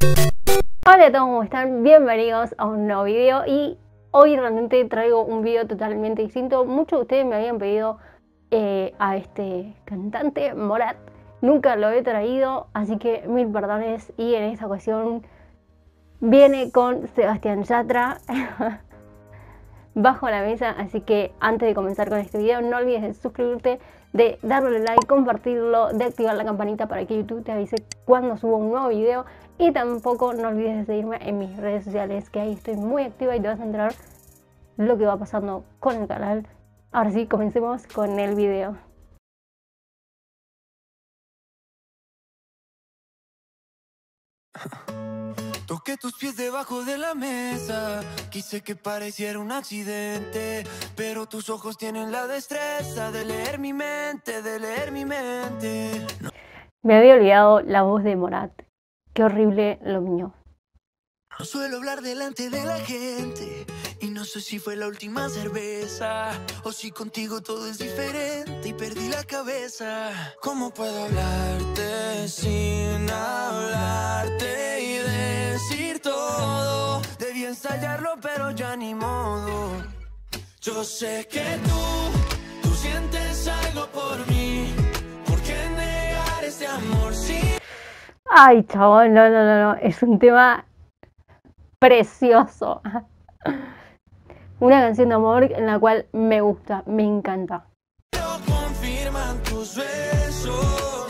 Hola a todos, ¿cómo están? Bienvenidos a un nuevo video y hoy realmente traigo un video totalmente distinto. Muchos de ustedes me habían pedido eh, a este cantante Morat. Nunca lo he traído, así que mil perdones y en esta ocasión viene con Sebastián Yatra bajo la mesa. Así que antes de comenzar con este video no olvides de suscribirte, de darle like, compartirlo, de activar la campanita para que YouTube te avise cuando subo un nuevo video y tampoco no olvides de seguirme en mis redes sociales que ahí estoy muy activa y te vas a enterar lo que va pasando con el canal. Ahora sí, comencemos con el video. Toqué tus pies debajo de la mesa, quise que pareciera un accidente, pero tus ojos tienen la destreza de leer mi mente, de leer mi mente. No, Me había olvidado la voz de Morat. Qué horrible lo mío. no suelo hablar delante de la gente, y no sé si fue la última cerveza, o si contigo todo es diferente y perdí la cabeza. ¿Cómo puedo hablarte Yo sé que tú, tú sientes algo por mí. ¿Por qué negar este amor si Ay, chabón, no, no, no, no. Es un tema precioso. Una canción de amor en la cual me gusta, me encanta. lo confirman tus besos?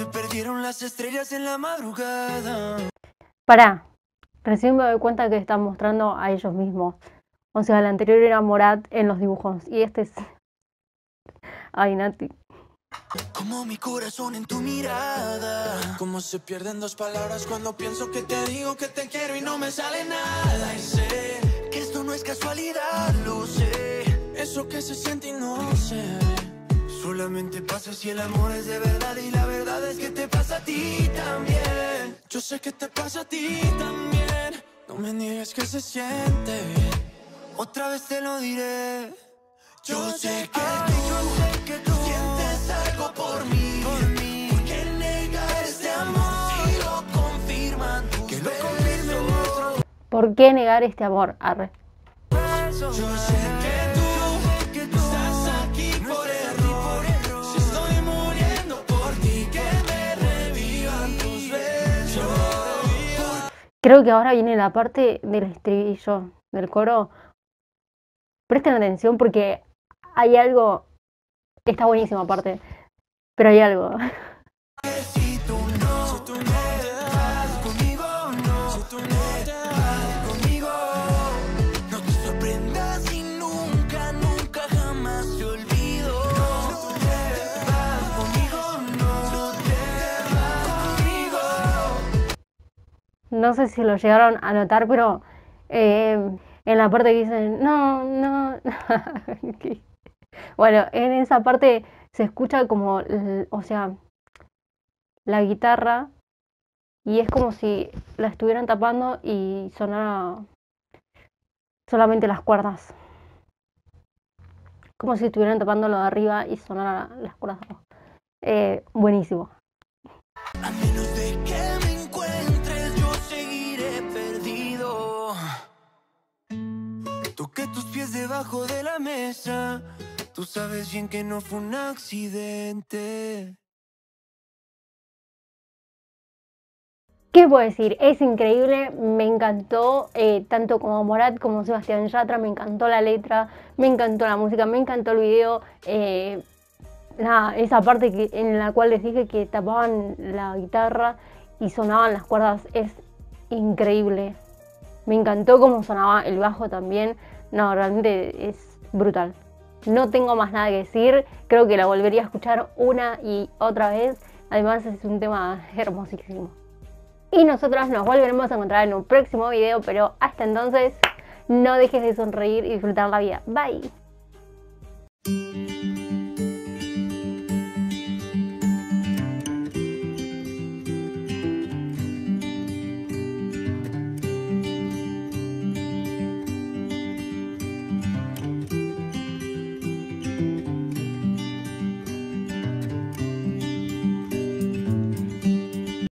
Se perdieron las estrellas en la madrugada. Pará, recién me doy cuenta que están mostrando a ellos mismos. O sea, el anterior era Morat en los dibujos y este es... Ay, Nati. Como mi corazón en tu mirada. Como se pierden dos palabras cuando pienso que te digo que te quiero y no me sale nada. Y sé que esto no es casualidad, lo sé. Eso que se siente y no ve. Solamente pasa si el amor es de verdad y la verdad es que te pasa a ti también. Yo sé que te pasa a ti también. No me niegues que se siente bien. Otra vez te lo diré. Yo sé que tú, yo sé que tú sientes algo por mí. Por mí. ¿Por qué negar este amor si lo confirman tus que lo besos? ¿Por qué negar este amor? Arre. Yo sé que tú, Creo que ahora viene la parte del estribillo, del coro. Presten atención porque hay algo... Está buenísimo aparte, pero hay algo. No sé si lo llegaron a notar, pero eh, en la parte que dicen, no, no. bueno, en esa parte se escucha como, o sea, la guitarra y es como si la estuvieran tapando y sonara solamente las cuerdas. Como si estuvieran tapando lo de arriba y sonara las cuerdas. Eh, buenísimo. Toqué tus pies debajo de la mesa. Tú sabes bien que no fue un accidente. ¿Qué puedo decir? Es increíble, me encantó, eh, tanto como Morat como Sebastián Yatra, me encantó la letra, me encantó la música, me encantó el video. eh, esa parte que, en la cual les dije que tapaban la guitarra y sonaban las cuerdas es increíble. Me encantó cómo sonaba el bajo también. No, realmente es brutal. No tengo más nada que decir. Creo que la volvería a escuchar una y otra vez. Además es un tema hermosísimo. Y nosotros nos volveremos a encontrar en un próximo video, pero hasta entonces no dejes de sonreír y disfrutar la vida. Bye.